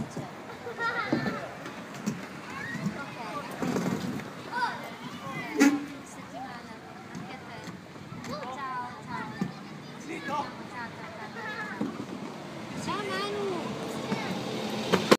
こち。